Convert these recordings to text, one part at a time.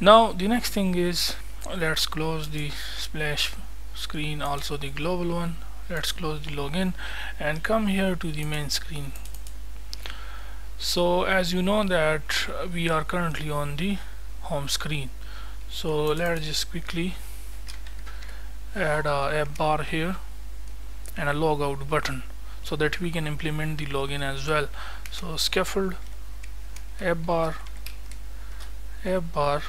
now the next thing is let's close the splash screen also the global one. Let's close the login and come here to the main screen. So as you know that uh, we are currently on the home screen. So let's just quickly add a app bar here and a logout button so that we can implement the login as well. So scaffold app bar app bar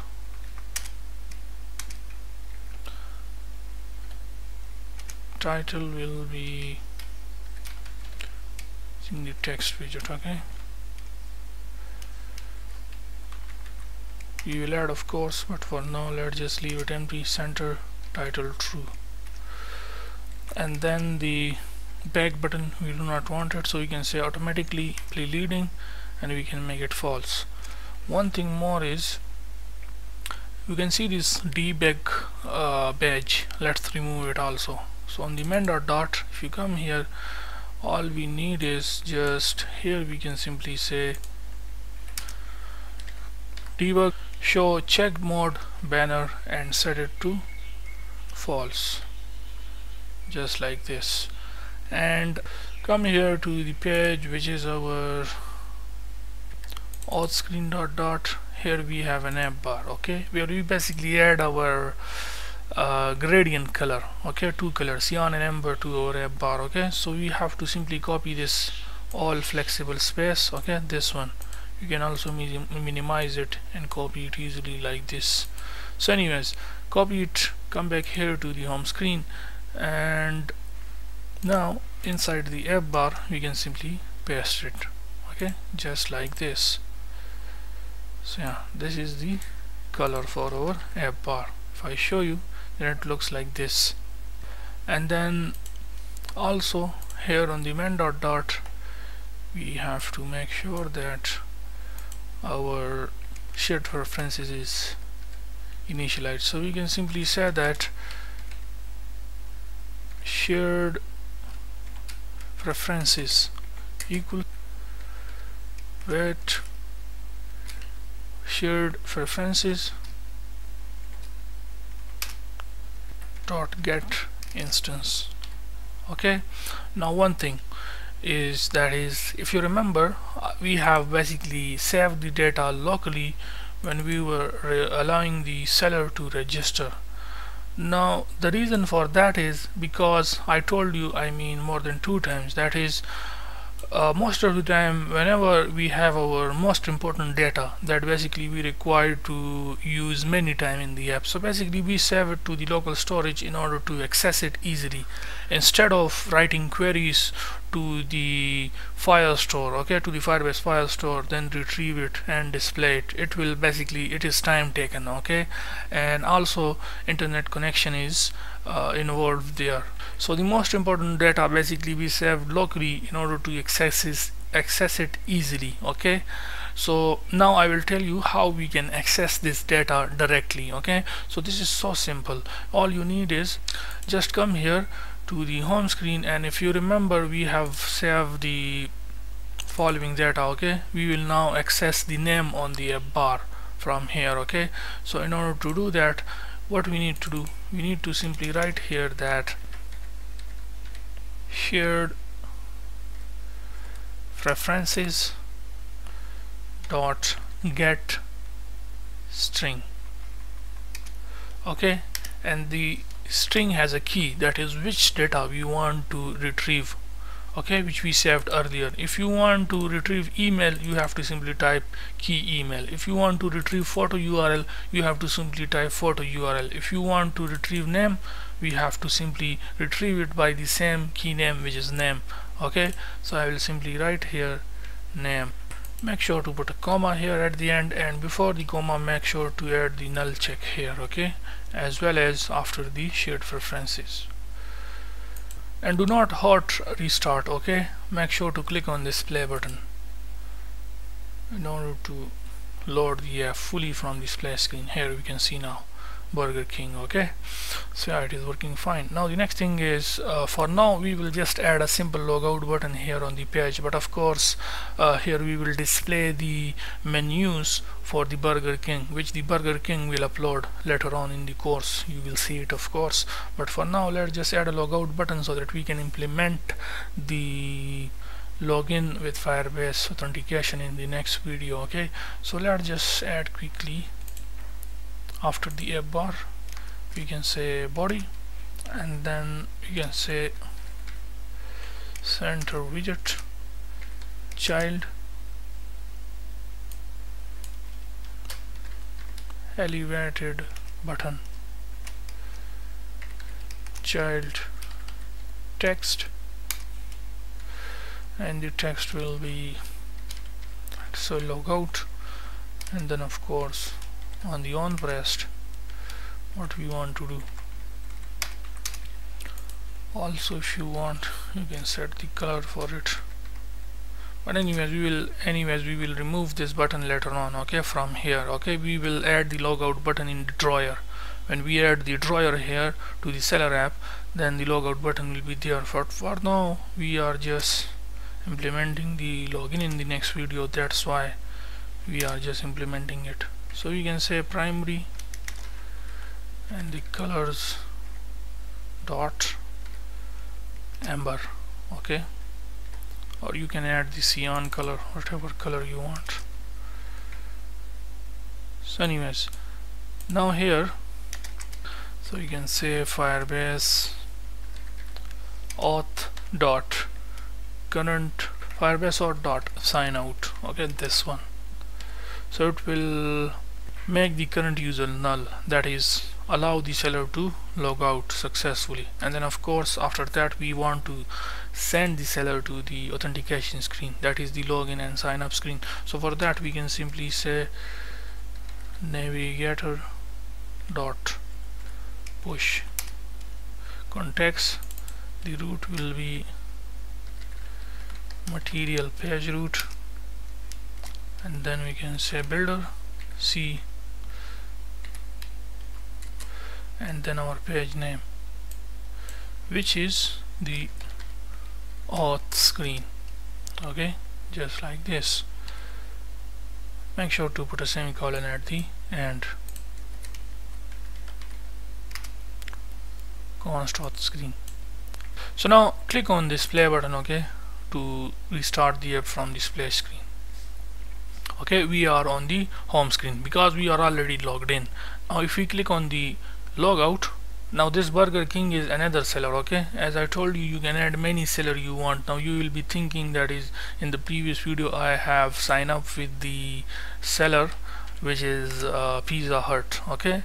title will be in the text widget okay? We will add of course but for now let's just leave it empty center title true. And then the back button we do not want it so we can say automatically leading and we can make it false. One thing more is you can see this debug uh, badge. Let's remove it also so on the main dot dart if you come here all we need is just here we can simply say debug show checked mode banner and set it to false. Just like this. And come here to the page which is our auth screen dot dart. Here we have an app bar okay? Where we basically add our uh, gradient color okay two colors cyan and amber to our app bar okay? So we have to simply copy this all flexible space okay this one. You can also minimize it and copy it easily like this. So anyways copy it come back here to the home screen and now inside the app bar we can simply paste it okay just like this. So yeah this is the color for our app bar. If I show you it looks like this. And then also here on the main dot dart we have to make sure that our shared preferences is initialized. So we can simply say that shared preferences equal with shared preferences dot get instance. Okay? Now one thing is that is if you remember uh, we have basically saved the data locally when we were allowing the seller to register. Now the reason for that is because I told you I mean more than two times. That is uh, most of the time whenever we have our most important data that basically we require to use many time in the app. So basically we save it to the local storage in order to access it easily instead of writing queries to the Firestore okay to the firebase Firestore then retrieve it and display it. It will basically it is time taken okay? And also internet connection is uh, involved there. So the most important data basically we saved locally in order to access it, access it easily okay? So now I will tell you how we can access this data directly okay? So this is so simple. All you need is just come here to the home screen and if you remember we have saved the following data okay? We will now access the name on the app bar from here okay? So in order to do that what we need to do? We need to simply write here that shared preferences dot get string okay? And the string has a key that is which data we want to retrieve okay which we saved earlier. If you want to retrieve email you have to simply type key email. If you want to retrieve photo URL you have to simply type photo URL if you want to retrieve name we have to simply retrieve it by the same key name which is name okay. So I will simply write here name make sure to put a comma here at the end and before the comma make sure to add the null check here okay? As well as after the shared preferences. And do not hot restart okay? Make sure to click on this play button in order to load the app fully from splash screen. Here we can see now Burger King okay? So yeah it is working fine. Now the next thing is uh, for now we will just add a simple logout button here on the page. But of course uh, here we will display the menus for the Burger King which the Burger King will upload later on in the course. You will see it of course. But for now let's just add a logout button so that we can implement the login with Firebase authentication in the next video okay? So let's just add quickly after the app bar we can say body and then we can say center widget child elevated button child text and the text will be so logout and then of course on the on pressed what we want to do. Also if you want you can set the color for it. But anyways we will anyways we will remove this button later on okay from here okay? We will add the logout button in the drawer. When we add the drawer here to the seller app then the logout button will be there. For, for now we are just implementing the login in the next video. That's why we are just implementing it so you can say primary and the colors dot amber okay? Or you can add the cyan color whatever color you want. So anyways now here so you can say firebase auth dot current firebase auth dot sign out okay this one. So it will make the current user null that is allow the seller to log out successfully. And then of course after that we want to send the seller to the authentication screen that is the login and sign up screen. So for that we can simply say navigator dot push. Context the route will be material page route and then we can say builder C and then our page name which is the auth screen. Okay just like this. Make sure to put a semicolon at the end. Const auth screen. So now click on this play button okay to restart the app from display screen. Okay we are on the home screen because we are already logged in. Now if we click on the logout now this Burger King is another seller okay? As I told you you can add many seller you want. Now you will be thinking that is in the previous video I have signed up with the seller which is uh, Pizza Hut okay?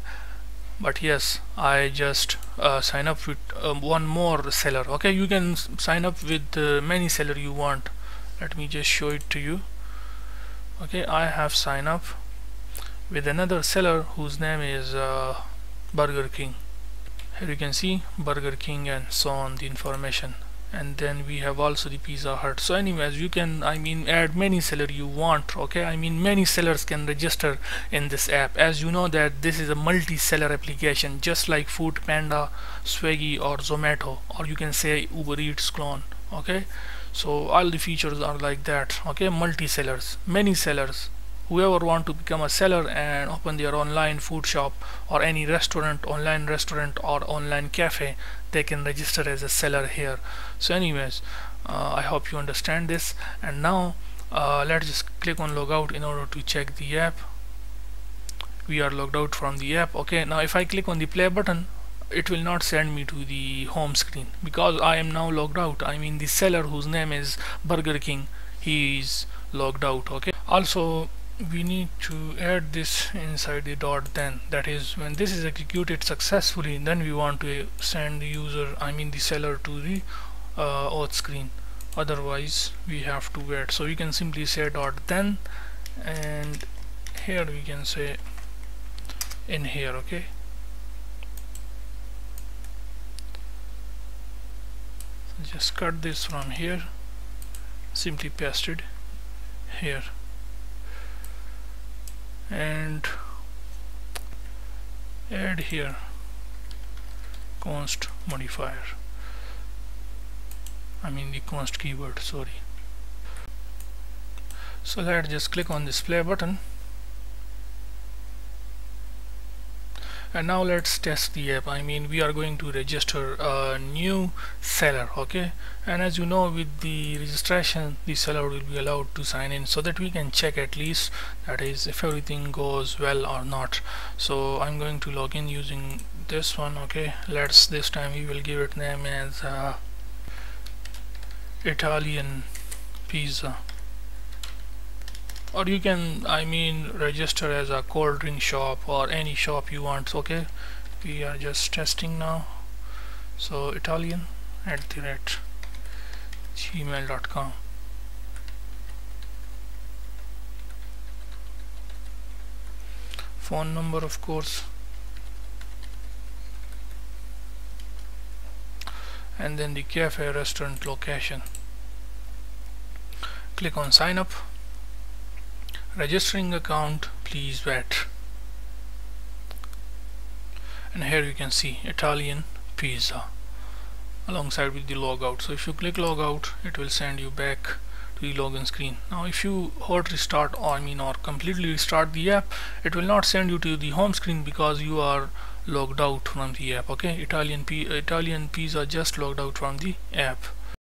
But yes I just uh, sign up with uh, one more seller okay? You can sign up with uh, many seller you want. Let me just show it to you. Okay I have signed up with another seller whose name is uh, Burger King. Here you can see Burger King and so on the information. And then we have also the Pizza Hut. So anyways you can I mean add many seller you want okay? I mean many sellers can register in this app. As you know that this is a multi-seller application just like Food Panda Swiggy or Zomato or you can say Uber Eats clone okay? So all the features are like that okay? Multi sellers many sellers whoever want to become a seller and open their online food shop or any restaurant online restaurant or online cafe they can register as a seller here. So anyways uh, I hope you understand this. And now uh, let's just click on logout in order to check the app. We are logged out from the app. Okay now if I click on the play button it will not send me to the home screen. Because I am now logged out. I mean the seller whose name is Burger King he is logged out. Okay. Also we need to add this inside the dot then. That is when this is executed successfully then we want to send the user I mean the seller to the uh, auth screen. Otherwise we have to wait. So we can simply say dot then and here we can say in here okay? Just cut this from here simply paste it here and add here const modifier. I mean the const keyword sorry. So let's just click on this play button and now let's test the app. I mean we are going to register a new seller okay? And as you know with the registration the seller will be allowed to sign in so that we can check at least that is if everything goes well or not. So I'm going to log in using this one okay? Let's this time we will give it name as uh, Italian pizza or you can I mean register as a cold drink shop or any shop you want okay? We are just testing now. So Italian at the rate gmail.com phone number of course. And then the cafe restaurant location. Click on sign up registering account please wait. And here you can see Italian pizza. Alongside with the logout. So if you click logout it will send you back to the login screen. Now if you hot restart or I mean or completely restart the app it will not send you to the home screen because you are logged out from the app okay? Italian P Italian pizza just logged out from the app